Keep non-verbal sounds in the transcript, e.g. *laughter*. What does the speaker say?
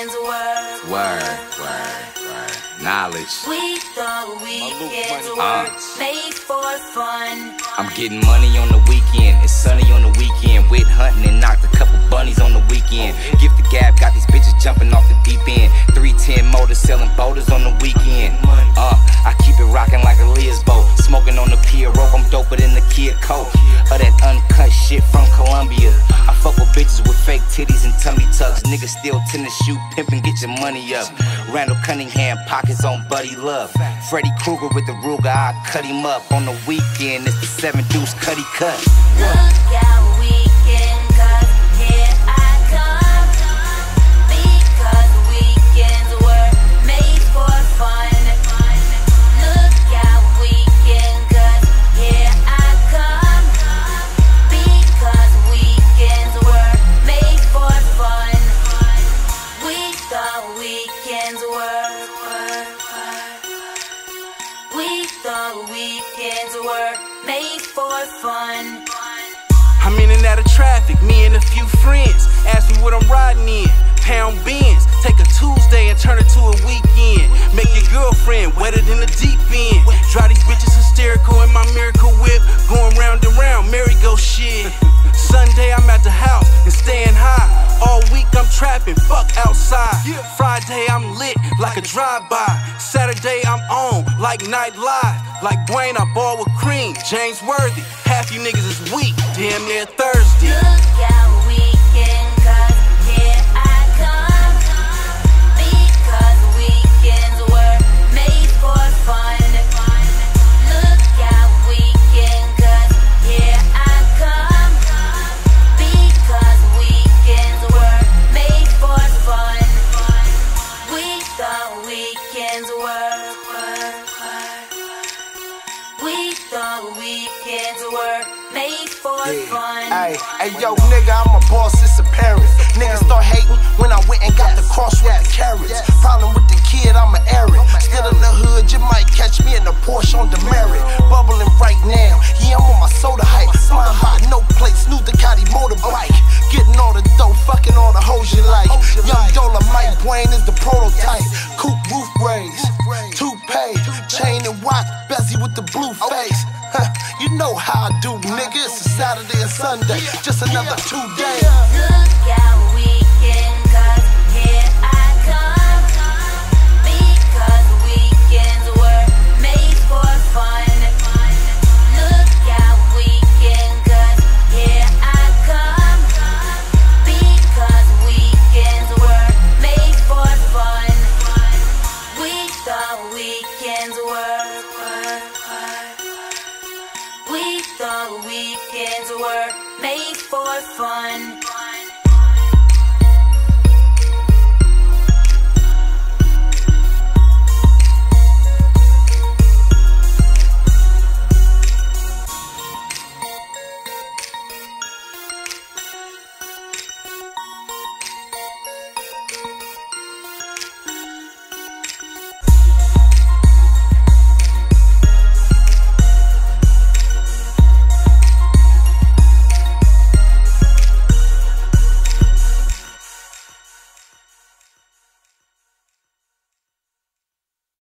friends work. Word, word, word. Knowledge. We thought we get were ah. made for fun. I'm getting money on the weekend. It's sunny on the weekend. With hunting and knocked a couple bunnies on the weekend. Gift the gab, got these bitches jumping off the deep end. 310 motor selling boulders on the weekend. Uh, I keep it rocking like a Lisbo. Smoking on the pier rope, I'm doper than the kid coat. Of that uncut shit from Niggas still tennis shoe pimping, get your money up. Randall Cunningham pockets on Buddy Love. Freddy Krueger with the Ruger, I cut him up. On the weekend, it's the seven deuce cutty cut. Look out, made for fun. I'm in and out of traffic, me and a few friends. Ask me what I'm riding in. Pound bins. Take a Tuesday and turn it to a weekend. Make your girlfriend wetter than the deep end. Drive these bitches hysterical in my miracle whip. Going round and round, merry-go shit. *laughs* Sunday I'm at the house and staying high. All week I'm trapping, fuck outside. Friday I'm lit like a drive-by. Saturday I'm on like night live. Like Dwayne, I ball with cream. James Worthy, half you niggas is weak. Damn near Thursday. We thought weekends were made for fun. Hey, hey, yo, nigga, I'm a boss, it's apparent. Niggas start hating when I went and got the cross Sunday, just another two days. Weekends were made for fun.